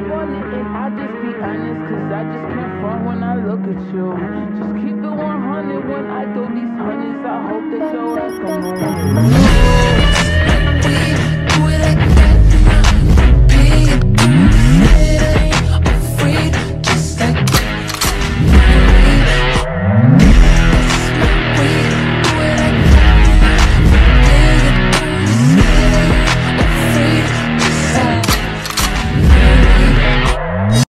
Want it and I just be honest, cause I just can't front when I look at you. Just keep it 100 when I throw these